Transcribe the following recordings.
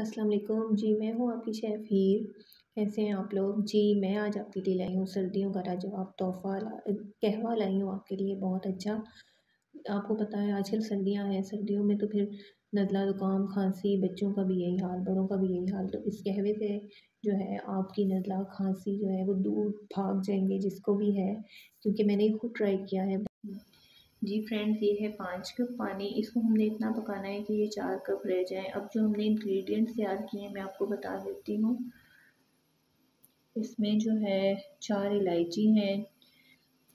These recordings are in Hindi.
वालेकुम। जी, मैं हूँ आपकी शेफ़ हीर कैसे हैं आप लोग? जी, मैं आज आपके लिए लाई हूँ सर्दियों का लाजवाब तोहफ़ा कहवा लाई हूँ आपके लिए, बहुत अच्छा। आपको पता है, आजकल सर्दियाँ हैं, सर्दियों में तो फिर नज़ला ज़ुकाम, खांसी, बच्चों का भी यही हाल, बड़ों का भी यही हाल तो इस कहवे से जो है, आपकी नज़ला, खांसी जो है, वो दूर भाग जाएँगे, जिसको भी है, क्योंकि मैंने खुद ट्राई किया है। जी फ्रेंड्स ये है पाँच कप पानी। इसको हमने इतना पकाना है कि ये चार कप रह जाए। अब जो हमने इंग्रेडिएंट्स तैयार किए हैं, मैं आपको बता देती हूँ। इसमें जो है चार इलायची हैं,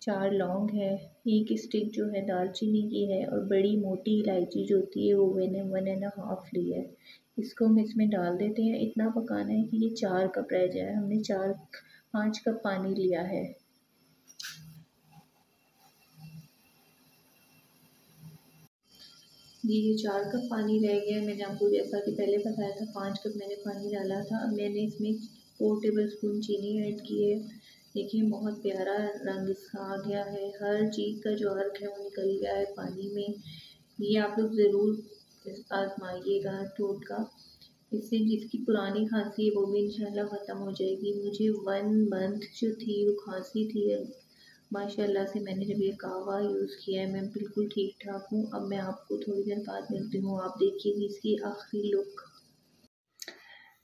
चार लौंग है, एक स्टिक जो है दालचीनी की है और बड़ी मोटी इलायची जो होती है, वो मैंने वन एंड हाफ़ ली है। इसको हम इसमें डाल देते हैं। इतना पकाना है कि ये चार कप रह जाए। हमने चार, पाँच कप पानी लिया है। ये चार कप पानी रह गया है। मैंने आपको जैसा कि पहले बताया था, पाँच कप मैंने पानी डाला था। अब मैंने इसमें फोर टेबल स्पून चीनी ऐड की है। देखिए, बहुत प्यारा रंग इसका आ गया है। हर चीज़ का जो अर्क है, वो निकल गया है पानी में। ये आप लोग ज़रूर आजमाइएगा टोटका इससे जिसकी पुरानी खांसी है, वो भी इंशाल्लाह ख़त्म हो जाएगी। मुझे वन मंथ जो थी, वो खांसी थी माशाल्लाह से मैंने जब ये कहवा यूज़ किया है, मैं बिल्कुल ठीक ठाक हूँ। अब मैं आपको थोड़ी देर बाद मिलती हूँ, आप देखिए इसकी आखिरी लुक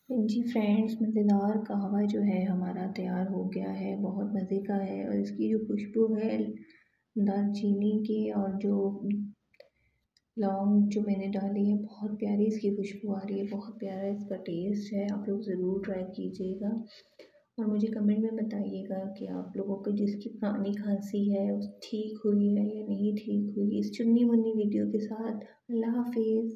जी फ्रेंड्स मज़ेदार कहवा जो है हमारा तैयार हो गया है, बहुत मज़े का है और इसकी जो खुशबू है, दालचीनी की और जो लौंग जो मैंने डाली है, बहुत प्यारी इसकी खुशबू आ रही है, बहुत प्यारा इसका टेस्ट है, आप लोग ज़रूर ट्राई कीजिएगा। और मुझे कमेंट में बताइएगा कि आप लोगों को जिसकी पानी खांसी है ठीक हुई है या नहीं ठीक हुई। इस चुन्नी मुन्नी वीडियो के साथ अल्लाह हाफिज़।